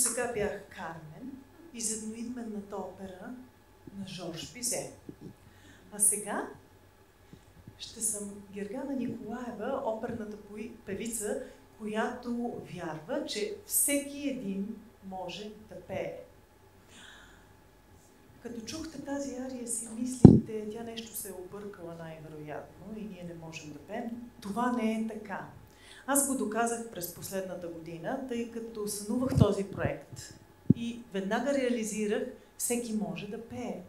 сега бях Кармен из едноименната опера на Жорж Бизе. А сега ще съм Гергана Николаева, оперната певица, която вярва, че всеки един може да пее. Като чухте тази ария си мислите, тя нещо се е объркала най-вероятно и ние не можем да пеем. Това не е така. Аз го доказах през последната година, тъй като сънувах този проект и веднага реализирах, всеки може да пее.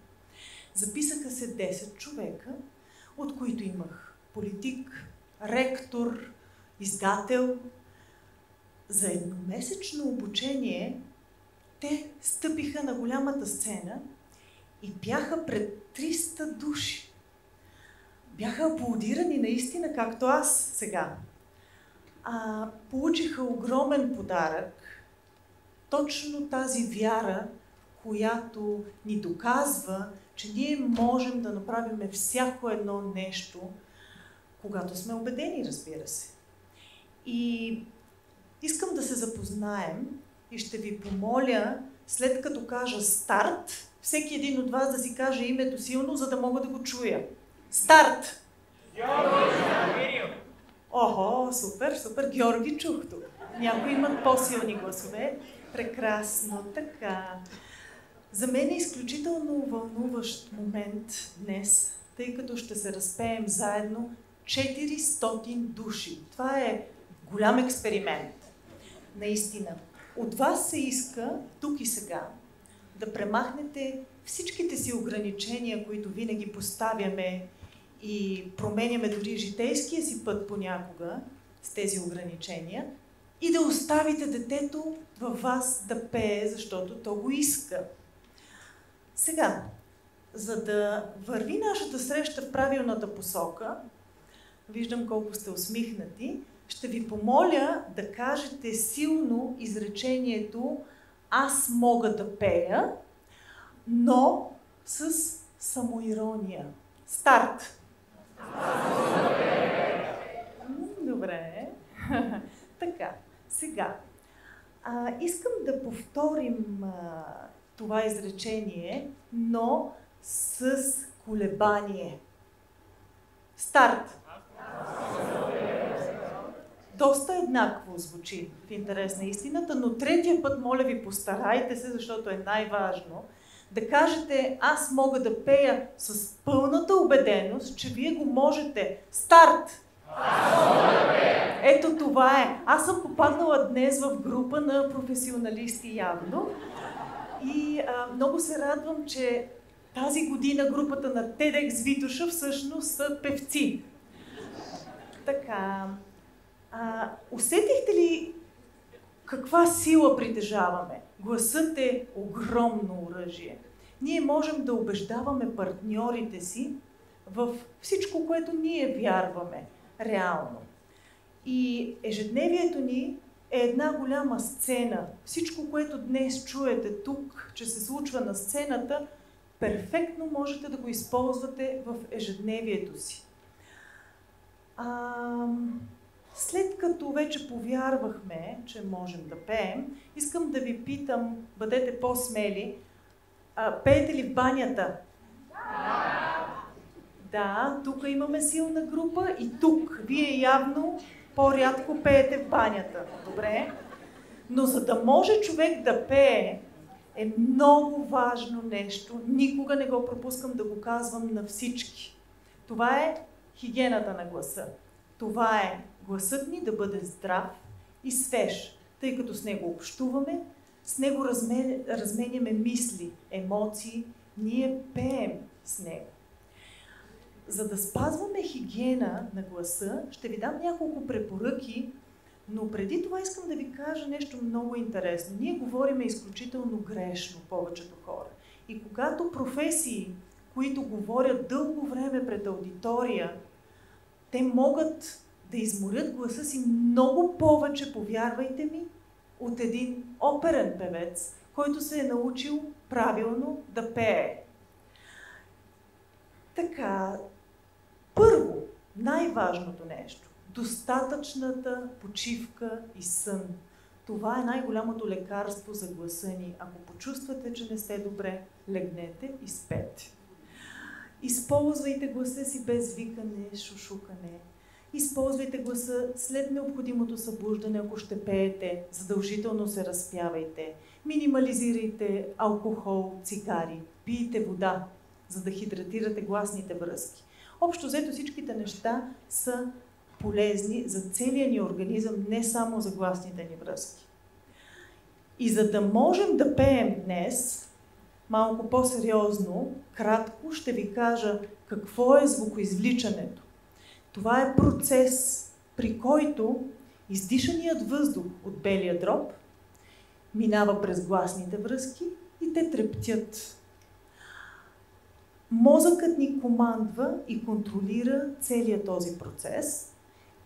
Записаха се 10 човека, от които имах политик, ректор, издател. За едномесечно обучение те стъпиха на голямата сцена и бяха пред 300 души. Бяха аплодирани наистина, както аз сега а, получиха огромен подарък, точно тази вяра, която ни доказва, че ние можем да направим всяко едно нещо, когато сме убедени, разбира се. И искам да се запознаем и ще ви помоля, след като кажа старт, всеки един от вас да си каже името силно, за да мога да го чуя. Старт! Охо, супер, супер. Георги чух тук. Някои имат по-силни гласове. Прекрасно, така. За мен е изключително вълнуващ момент днес, тъй като ще се разпеем заедно 400 души. Това е голям експеримент. Наистина. От вас се иска тук и сега да премахнете всичките си ограничения, които винаги поставяме и променяме дори житейския си път понякога с тези ограничения и да оставите детето във вас да пее, защото то го иска. Сега, за да върви нашата среща в правилната посока, виждам колко сте усмихнати, ще ви помоля да кажете силно изречението аз мога да пея, но с самоирония. Старт! Добре. така, сега. А, искам да повторим а, това изречение, но с колебание. Старт. Доста еднакво звучи в интерес на истината, но третия път, моля ви, постарайте се, защото е най-важно да кажете, аз мога да пея с пълната убеденост, че вие го можете. Старт! Ето това е. Аз съм попаднала днес в група на професионалисти явно. И а, много се радвам, че тази година групата на TEDx Витоша всъщност са певци. Така. А, усетихте ли каква сила притежаваме? Гласът е огромно оръжие. Ние можем да убеждаваме партньорите си в всичко, което ние вярваме реално. И ежедневието ни е една голяма сцена. Всичко, което днес чуете тук, че се случва на сцената, перфектно можете да го използвате в ежедневието си. А, след като вече повярвахме, че можем да пеем, искам да ви питам, бъдете по-смели, а, пеете ли в банята? Да. Да, тук имаме силна група и тук. Вие явно по-рядко пеете в банята. Добре? Но за да може човек да пее, е много важно нещо. Никога не го пропускам да го казвам на всички. Това е хигиената на гласа. Това е гласът ни да бъде здрав и свеж, тъй като с него общуваме, с него разменяме мисли, емоции, ние пеем с него. За да спазваме хигиена на гласа, ще ви дам няколко препоръки, но преди това искам да ви кажа нещо много интересно. Ние говориме изключително грешно, повечето хора. И когато професии, които говорят дълго време пред аудитория, те могат да изморят гласа си много повече, повярвайте ми, от един оперен певец, който се е научил правилно да пее. Така, първо, най-важното нещо достатъчната почивка и сън. Това е най-голямото лекарство за гласа ни. Ако почувствате, че не сте добре, легнете и спете. Използвайте гласа си без викане, шушукане. Използвайте гласа след необходимото събуждане, ако ще пеете. Задължително се разпявайте. Минимализирайте алкохол, цигари. Пийте вода, за да хидратирате гласните връзки. Общо взето всичките неща са полезни за целия ни организъм, не само за гласните ни връзки. И за да можем да пеем днес, малко по-сериозно, кратко ще ви кажа какво е звукоизвличането. Това е процес, при който издишаният въздух от белия дроб минава през гласните връзки и те трептят. Мозъкът ни командва и контролира целият този процес –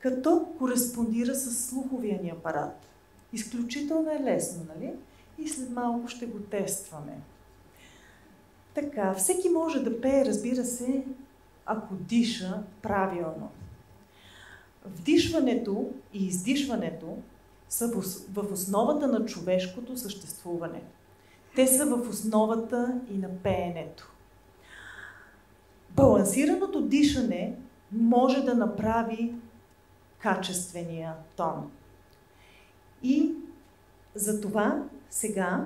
като кореспондира с слуховия ни апарат. Изключително е лесно, нали? И след малко ще го тестваме. Така, всеки може да пее, разбира се, ако диша правилно. Вдишването и издишването са в основата на човешкото съществуване. Те са в основата и на пеенето. Балансираното дишане може да направи качествения тон. И за това сега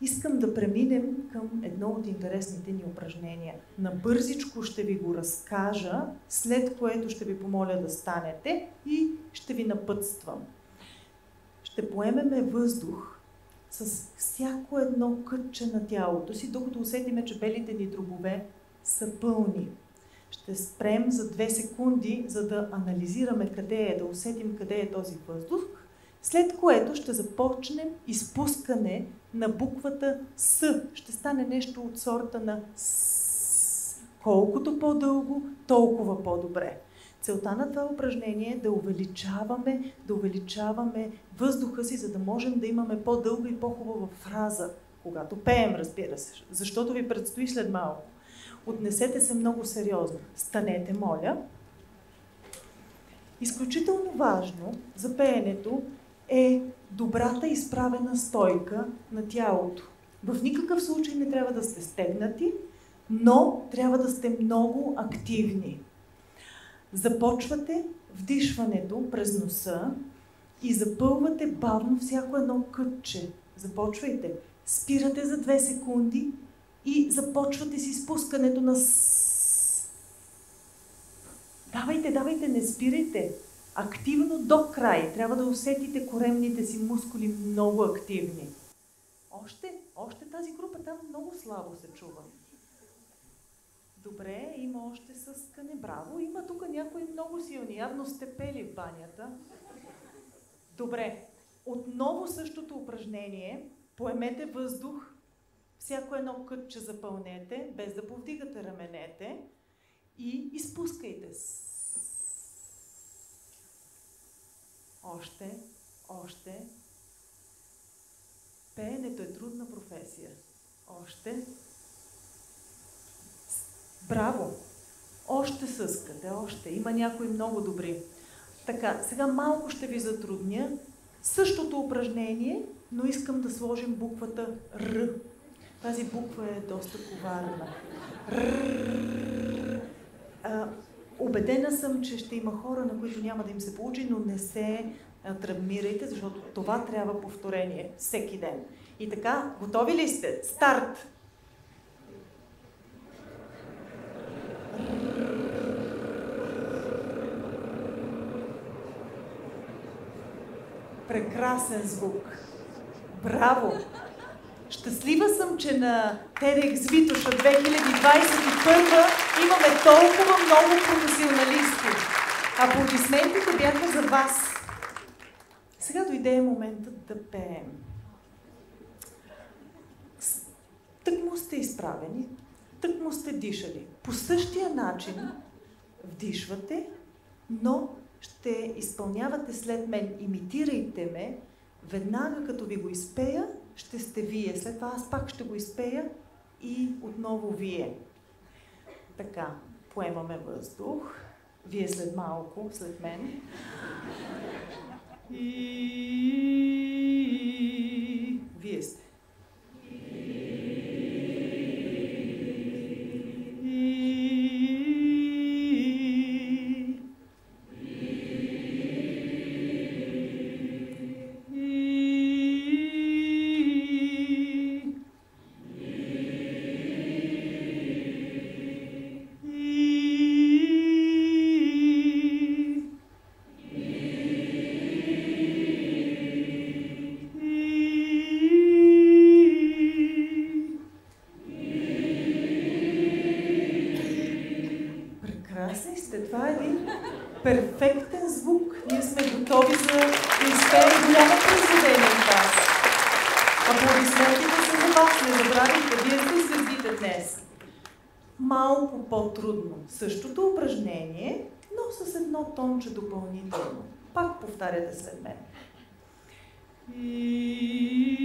искам да преминем към едно от интересните ни упражнения. Набързичко ще ви го разкажа, след което ще ви помоля да станете и ще ви напътствам. Ще поемеме въздух с всяко едно кътче на тялото си, докато усетиме, че белите ни дробове са пълни. Ще спрем за две секунди, за да анализираме къде е, да усетим къде е този въздух, след което ще започнем изпускане на буквата С. Ще стане нещо от сорта на С. Колкото по-дълго, толкова по-добре. Целта на това упражнение е да увеличаваме, да увеличаваме въздуха си, за да можем да имаме по-дълга и по-хубава фраза, когато пеем, разбира се, защото ви предстои след малко. Отнесете се много сериозно. Станете, моля. Изключително важно за пеенето е добрата изправена стойка на тялото. В никакъв случай не трябва да сте стегнати, но трябва да сте много активни. Започвате вдишването през носа и запълвате бавно всяко едно кътче. Започвайте. Спирате за 2 секунди и започвате си спускането на Давайте, давайте, не спирайте. Активно до край. Трябва да усетите коремните си мускули много активни. Още, още тази група там много слабо се чува. Добре, има още съскане. Браво. Има тук някои много силни. Явно сте пели в банята. Добре. Отново същото упражнение. Поемете въздух Всяко едно кътче запълнете, без да повдигате раменете и изпускайте. Още, още. Пеенето е трудна професия. Още. Браво! Още съскате, още. Има някои много добри. Така, сега малко ще ви затрудня. Същото упражнение, но искам да сложим буквата Р. Тази буква е доста коварна. Р. Обедена съм, че ще има хора, на които няма да им се получи, но не се травмирайте, защото това трябва повторение всеки ден. И така, готови ли сте? Старт! Прекрасен звук. Браво! Щастлива съм, че на TEDx Витоша 2021 имаме толкова много професионалисти. Аплодисментите бяха за вас. Сега дойде моментът да пеем. Тък му сте изправени, тък му сте дишали. По същия начин вдишвате, но ще изпълнявате след мен. Имитирайте ме, веднага като ви го изпея, ще сте вие. След това аз пак ще го изпея и отново вие. Така, поемаме въздух. Вие след малко, след мен. И вие сте. Същото упражнение, но с едно тонче допълнително. Пак повтаряте след мен. И...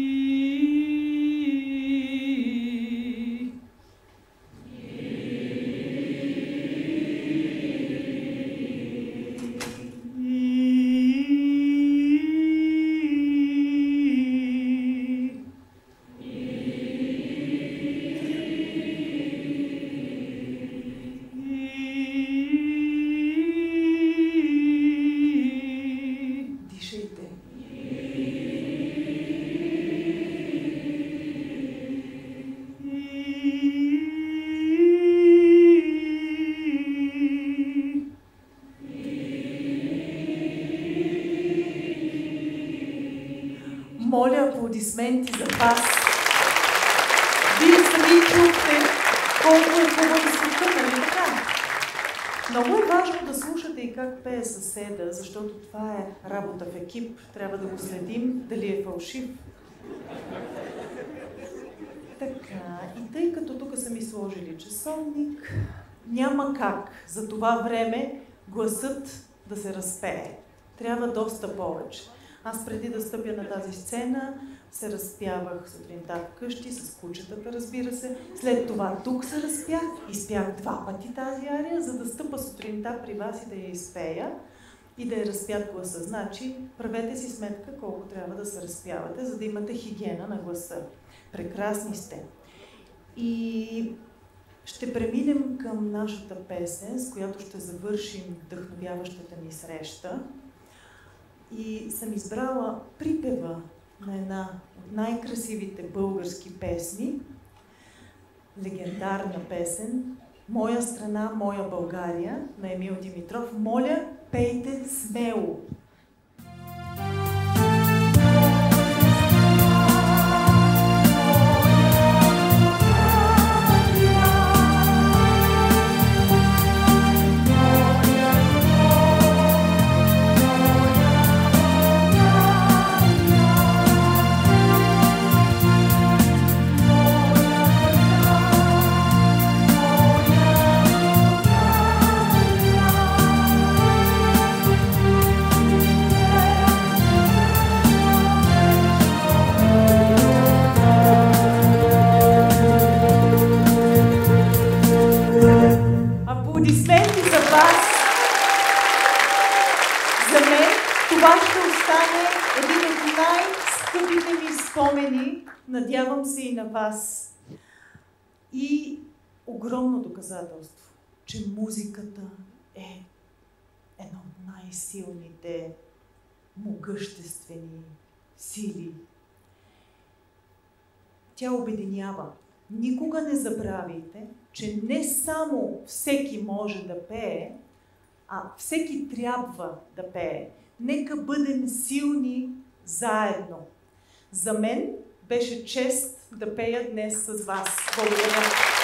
аплодисменти за вас. Вие сами чухте колко е хубаво звука, нали така? Много е важно да слушате и как пее съседа, защото това е работа в екип. Трябва да го следим дали е фалшив. Така, и тъй като тук са ми сложили часовник, няма как за това време гласът да се разпее. Трябва доста повече. Аз преди да стъпя на тази сцена, се разпявах сутринта вкъщи с кучетата, разбира се. След това тук се разпях, изпях два пъти тази ария, за да стъпа сутринта при вас и да я изпея и да я разпят гласа. Значи, правете си сметка колко трябва да се разпявате, за да имате хигиена на гласа. Прекрасни сте. И ще преминем към нашата песен, с която ще завършим вдъхновяващата ни среща. И съм избрала припева на една от най-красивите български песни, легендарна песен, Моя страна, моя България на Емил Димитров. Моля, пейте смело! Спомени, надявам се и на вас. И огромно доказателство, че музиката е едно от най-силните, могъществени сили. Тя обединява. Никога не забравяйте, че не само всеки може да пее, а всеки трябва да пее. Нека бъдем силни заедно. За мен беше чест да пея днес с вас. Благодаря.